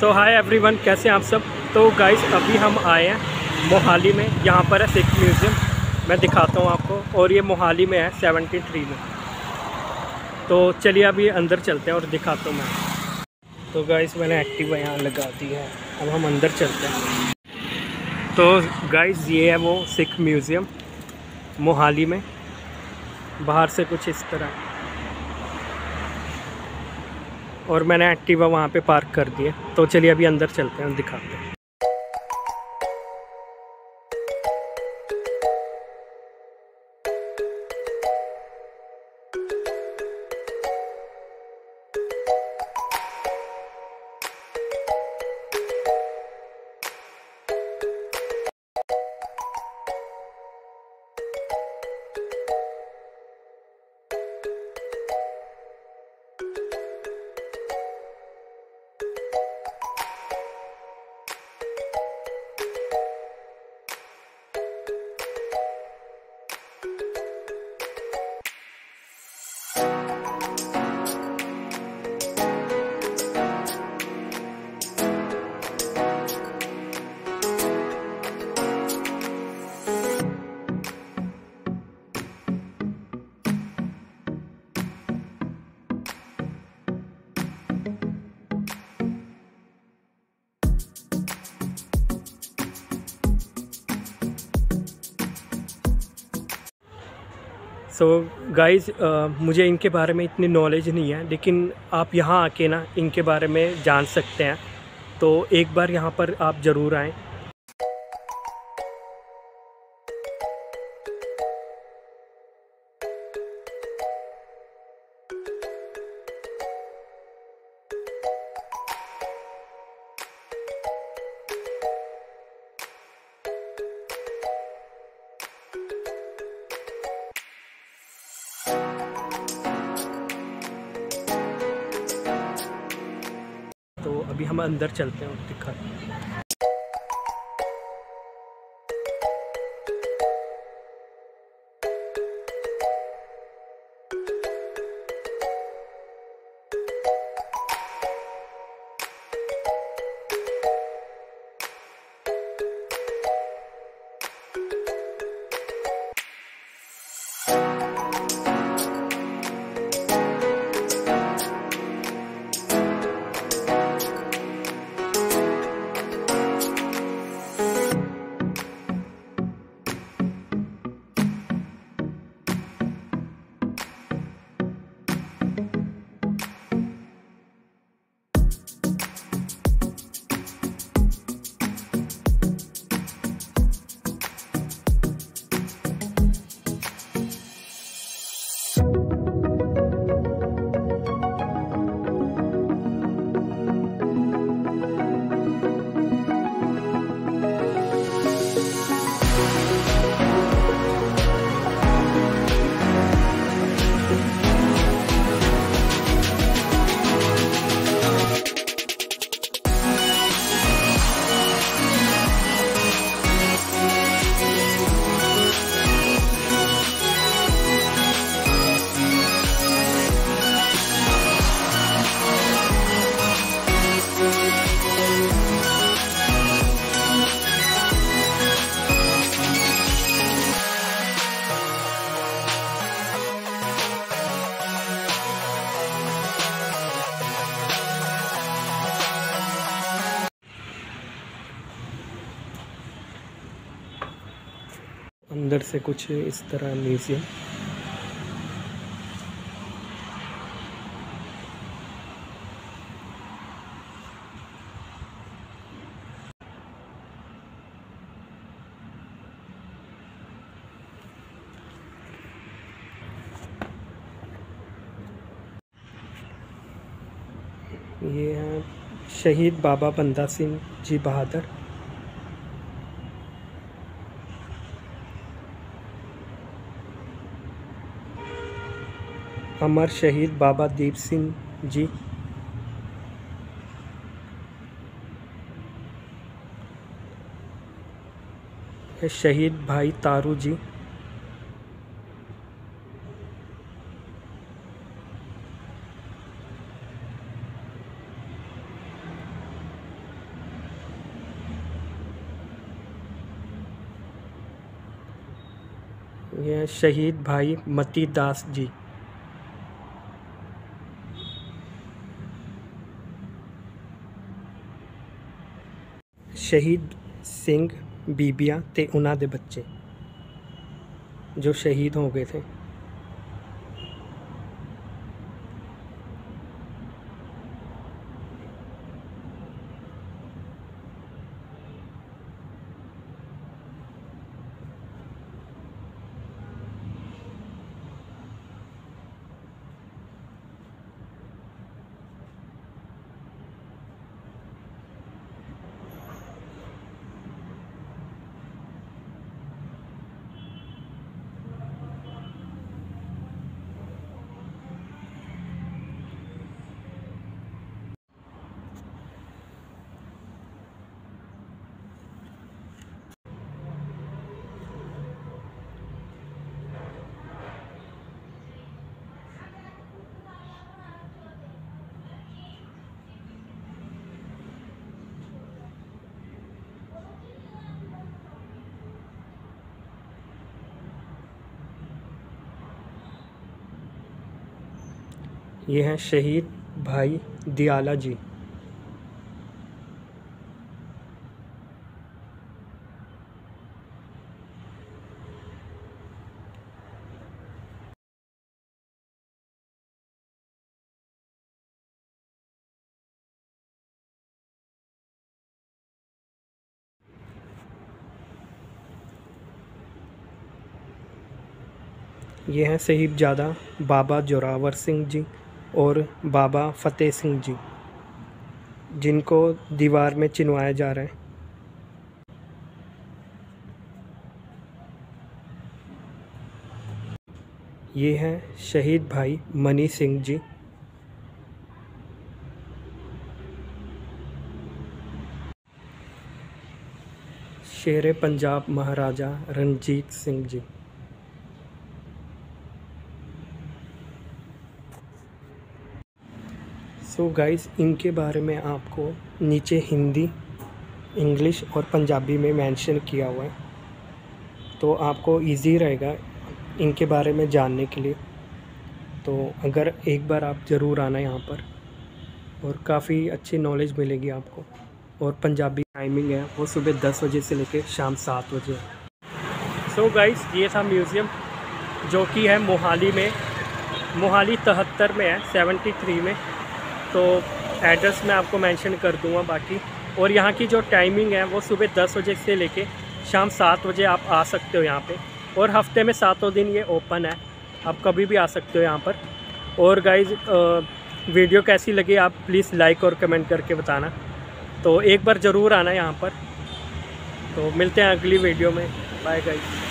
सो hi everyone कैसे हैं आप सब? तो गाइस अभी हम आए हैं मोहाली में। यहाँ पर है सिख म्यूज़ियम। मैं दिखाता हूँ आपको। और ये मोहाली में है सेवेंटी थ्री में। तो चलिए अभी अंदर चलते हैं और दिखाता हूँ मैं। तो गाइस मैंने एक्टिवा यहाँ लगा दी है। अब हम अंदर चलते हैं। तो गाइस ये है वो सिख म्यूज़ियम मोहाली में। बाहर से कुछ इस तरह। और मैंने एक्टिवा वहाँ पे पार्क कर दिए तो चलिए अभी अंदर चलते हैं, दिखाते हैं। सो so, गाइज़ uh, मुझे इनके बारे में इतनी नॉलेज नहीं है लेकिन आप यहाँ आके ना इनके बारे में जान सकते हैं। तो एक बार यहाँ पर आप ज़रूर आएँ। अभी हम अंदर चलते हैं और दिखाते हैं अंदर से कुछ इस तरह म्यूज़ियम। ये हैं शहीद बाबा बंदा सिंह जी बहादुर। अमर शहीद बाबा दीप सिंह जी। शहीद भाई तारू जी। यह शहीद भाई मती दास जी। शहीद ਸਿੰਘ ਬੀਬੀਆਂ ਤੇ ਉਹਨਾਂ ਦੇ ਬੱਚੇ ਜੋ ਸ਼ਹੀਦ ਹੋ ਗਏ ਥੇ ये हैं शहीद भाई दियाला जी। ये हैं साहिबजादा बाबा जोरावर सिंह जी। और बाबा फ़तेह सिंह जी, जिनको दीवार में चिनवाया जा रहा है। ये हैं शहीद भाई मनी सिंह जी। शेर Punjab Maharaja Ranjit Singh ji. So so guys इनके बारे में आपको नीचे हिंदी इंग्लिश और पंजाबी में मेंशन किया हुआ है। तो आपको इजी रहेगा इनके बारे में जानने के लिए। तो अगर एक बार आप ज़रूर आना यहाँ पर, और काफ़ी अच्छी नॉलेज मिलेगी आपको, और पंजाबी टाइमिंग है, वो सुबह दस बजे से लेकर शाम सात बजे। सो so गाइस ये था म्यूज़ियम जो कि है मोहाली में, मोहाली तहत्तर में है सेवेंटी थ्री में। तो एड्रेस मैं आपको मेंशन कर दूँगा बाकी। और यहाँ की जो टाइमिंग है, वो सुबह दस बजे से लेके शाम सात बजे आप आ सकते हो यहाँ पे। और हफ़्ते में सातों दिन ये ओपन है। आप कभी भी आ सकते हो यहाँ पर। और गाइज़ वीडियो कैसी लगी आप प्लीज़ लाइक और कमेंट करके बताना। तो एक बार ज़रूर आना यहाँ पर। तो मिलते हैं अगली वीडियो में। Bye guys